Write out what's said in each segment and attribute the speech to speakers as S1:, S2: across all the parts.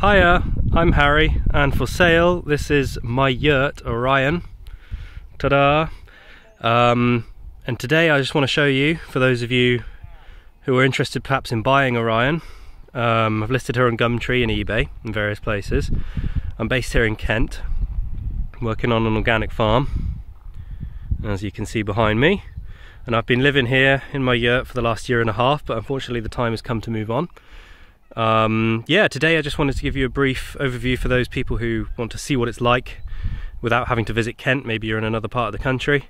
S1: Hiya, I'm Harrhy, and for sale, this is my yurt Orion. Ta-da! Um, and today I just want to show you, for those of you who are interested perhaps in buying Orion, um, I've listed her on Gumtree and eBay in various places. I'm based here in Kent, working on an organic farm, as you can see behind me. And I've been living here in my yurt for the last year and a half, but unfortunately the time has come to move on. Um, yeah, today I just wanted to give you a brief overview for those people who want to see what it's like without having to visit Kent. Maybe you're in another part of the country.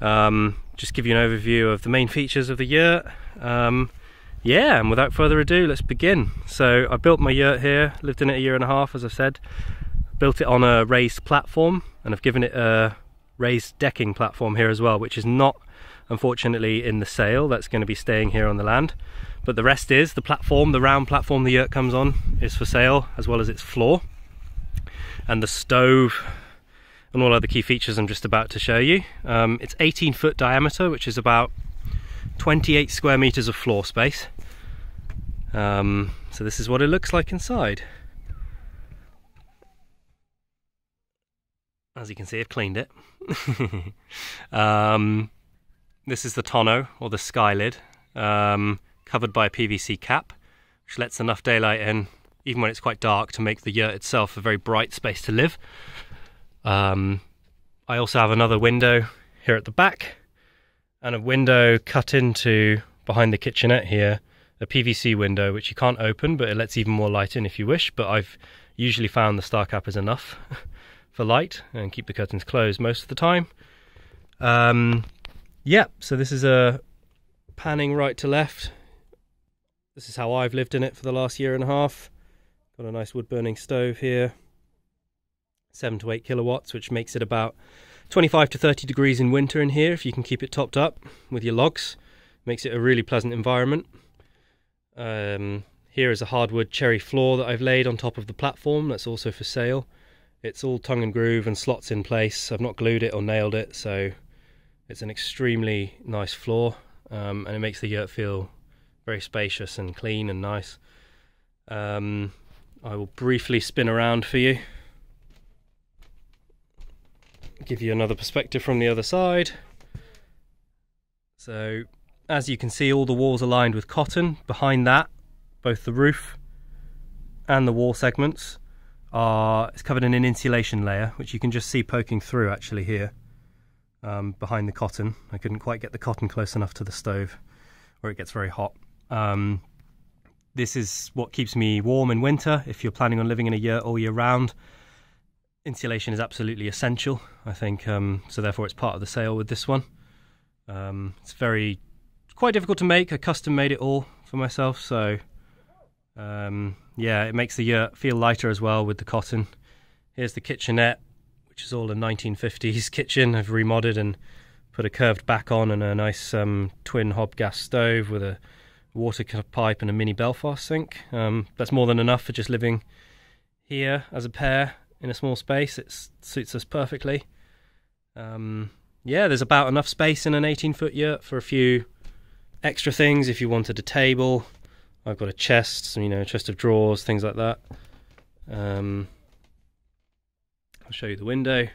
S1: Um, just give you an overview of the main features of the yurt. Um, yeah, and without further ado, let's begin. So I built my yurt here, lived in it a year and a half, as I've said. Built it on a raised platform, and I've given it a raised decking platform here as well, which is not, unfortunately, in the sale. That's going to be staying here on the land. But the rest is the platform, the round platform the yurt comes on is for sale, as well as its floor. And the stove and all other key features I'm just about to show you. Um, it's 18 foot diameter, which is about 28 square meters of floor space. Um, so this is what it looks like inside. As you can see, I've cleaned it. um, this is the toono, or the sky lid. Um, covered by a PVC cap, which lets enough daylight in, even when it's quite dark, to make the yurt itself a very bright space to live. Um, I also have another window here at the back, and a window cut into behind the kitchenette here, a PVC window which you can't open, but it lets even more light in if you wish. But I've usually found the star cap is enough for light and keep the curtains closed most of the time. Um, yeah, so this is a panning right to left this is how I've lived in it for the last year and a half. Got a nice wood burning stove here. 7 to 8 kilowatts, which makes it about 25 to 30 degrees in winter in here if you can keep it topped up with your logs. Makes it a really pleasant environment. Um, here is a hardwood cherry floor that I've laid on top of the platform that's also for sale. It's all tongue and groove and slots in place. I've not glued it or nailed it, so it's an extremely nice floor um, and it makes the yurt feel very spacious and clean and nice. Um, I will briefly spin around for you, give you another perspective from the other side. So, as you can see, all the walls are lined with cotton. Behind that, both the roof and the wall segments are it's covered in an insulation layer, which you can just see poking through actually here um, behind the cotton. I couldn't quite get the cotton close enough to the stove where it gets very hot. Um, this is what keeps me warm in winter. If you're planning on living in a yurt all year round, insulation is absolutely essential. I think um, so. Therefore, it's part of the sale with this one. Um, it's very quite difficult to make. I custom made it all for myself, so um, yeah, it makes the yurt feel lighter as well with the cotton. Here's the kitchenette, which is all a 1950s kitchen. I've remodded and put a curved back on and a nice um, twin hob gas stove with a water pipe and a mini Belfast sink. Um, that's more than enough for just living here as a pair in a small space. It suits us perfectly. Um, yeah, there's about enough space in an 18 foot yurt for a few extra things if you wanted a table. I've got a chest, you know, a chest of drawers, things like that. Um, I'll show you the window.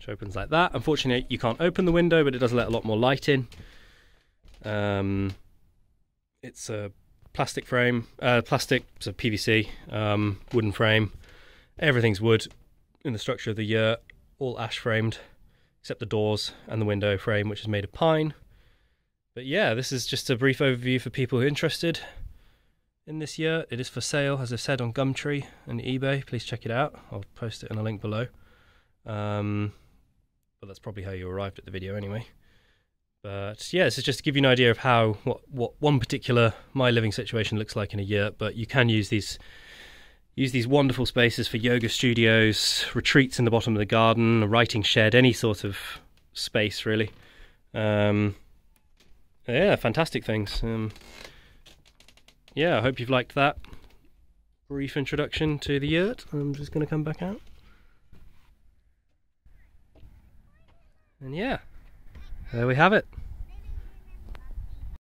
S1: Which opens like that. Unfortunately, you can't open the window, but it does let a lot more light in. Um, it's a plastic frame, uh, plastic, so PVC, um, wooden frame. Everything's wood in the structure of the yurt, all ash framed, except the doors and the window frame, which is made of pine. But yeah, this is just a brief overview for people who are interested in this yurt. It is for sale, as I said, on Gumtree and eBay. Please check it out. I'll post it in a link below. Um, but that's probably how you arrived at the video anyway. But yeah, this is just to give you an idea of how what what one particular my living situation looks like in a year. But you can use these use these wonderful spaces for yoga studios, retreats in the bottom of the garden, a writing shed, any sort of space really. Um, yeah, fantastic things. Um, yeah, I hope you've liked that brief introduction to the yurt. I'm just going to come back out. And yeah, there we have it.